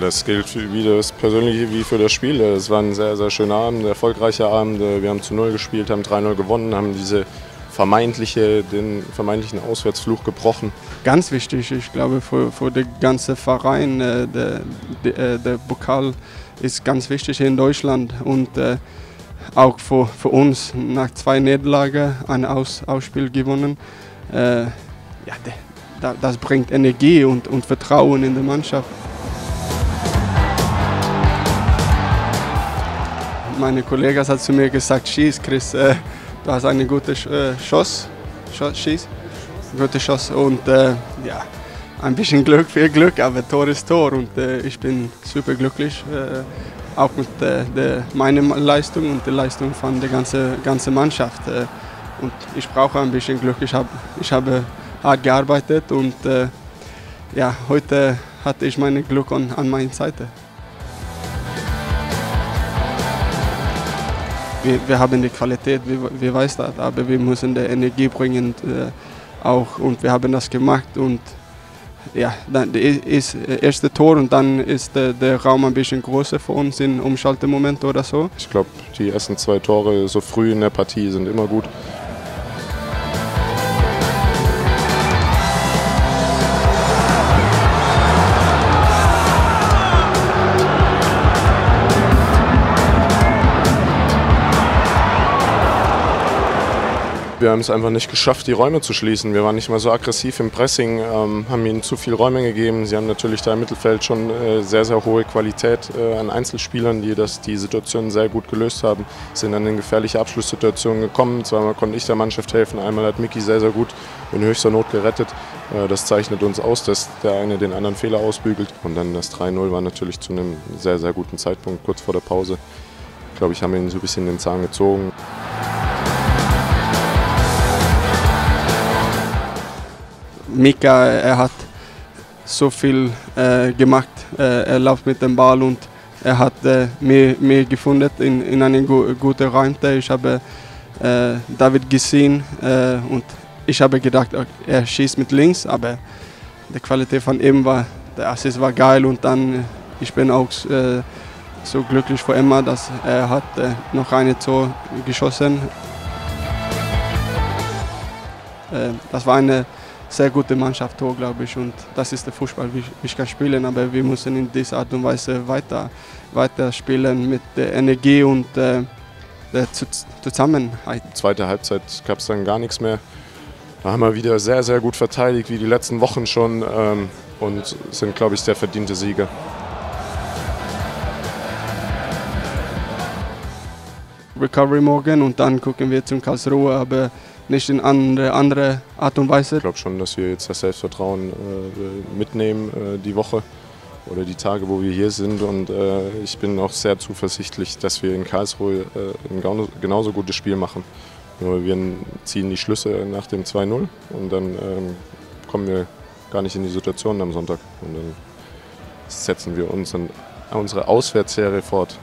das gilt für, wie das Persönliche wie für das Spiel. Es war ein sehr, sehr schöner Abend, erfolgreicher Abend. Wir haben zu Null gespielt, haben 3-0 gewonnen, haben diese vermeintliche, den vermeintlichen Auswärtsfluch gebrochen. Ganz wichtig, ich glaube, für, für den ganzen Verein, äh, der, der, äh, der Pokal ist ganz wichtig in Deutschland und äh, auch für, für uns nach zwei Niederlagen ein Aus, Ausspiel gewonnen. Äh, ja, das bringt Energie und, und Vertrauen in die Mannschaft. Meine Kollege hat zu mir gesagt, schieß Chris, äh, du hast einen guten äh, Schuss, Schuss schieß, gute Schuss und äh, ja, ein bisschen Glück, viel Glück, aber Tor ist Tor und äh, ich bin super glücklich, äh, auch mit äh, der, meiner Leistung und der Leistung von der ganzen ganze Mannschaft. Und ich brauche ein bisschen Glück. Ich, hab, ich habe hart gearbeitet und ja, heute hatte ich mein Glück an, an meiner Seite. Wir, wir haben die Qualität, wir, wir weiß das, aber wir müssen die Energie bringen äh, auch und wir haben das gemacht und ja, dann ist das erste Tor und dann ist der, der, Raum ein bisschen größer für uns im Umschaltemoment oder so. Ich glaube, die ersten zwei Tore so früh in der Partie sind immer gut. Wir haben es einfach nicht geschafft, die Räume zu schließen. Wir waren nicht mal so aggressiv im Pressing, ähm, haben ihnen zu viele Räume gegeben. Sie haben natürlich da im Mittelfeld schon äh, sehr, sehr hohe Qualität äh, an Einzelspielern, die das, die Situation sehr gut gelöst haben. Sind dann in gefährliche Abschlusssituationen gekommen. Zweimal konnte ich der Mannschaft helfen, einmal hat Miki sehr, sehr gut in höchster Not gerettet. Äh, das zeichnet uns aus, dass der eine den anderen Fehler ausbügelt. Und dann das 3-0 war natürlich zu einem sehr, sehr guten Zeitpunkt, kurz vor der Pause. Ich glaube, ich habe ihn so ein bisschen den Zahn gezogen. Mika, er hat so viel äh, gemacht. Äh, er läuft mit dem Ball und er hat äh, mir, mir gefunden in, in einen gu guten Raum. Ich habe äh, David gesehen äh, und ich habe gedacht, er schießt mit links, aber die Qualität von ihm war, der Assist war geil und dann ich bin auch äh, so glücklich für Emma, dass er hat noch eine Tor geschossen. das war eine sehr gute Mannschaft, glaube ich. Und das ist der Fußball, wie ich kann spielen. Aber wir müssen in dieser Art und Weise weiter, weiter spielen mit der Energie und äh, der Zusammenhalt. Zweite Halbzeit gab es dann gar nichts mehr. Da haben wir wieder sehr, sehr gut verteidigt, wie die letzten Wochen schon. Ähm, und sind, glaube ich, sehr verdiente Sieger. Recovery morgen und dann gucken wir zum Karlsruhe. Aber nicht in eine andere Art und Weise. Ich glaube schon, dass wir jetzt das Selbstvertrauen äh, mitnehmen äh, die Woche oder die Tage, wo wir hier sind. Und äh, ich bin auch sehr zuversichtlich, dass wir in Karlsruhe äh, ein genauso gutes Spiel machen. Nur wir ziehen die Schlüsse nach dem 2-0 und dann ähm, kommen wir gar nicht in die Situation am Sonntag. Und dann setzen wir uns unsere Auswärtsserie fort.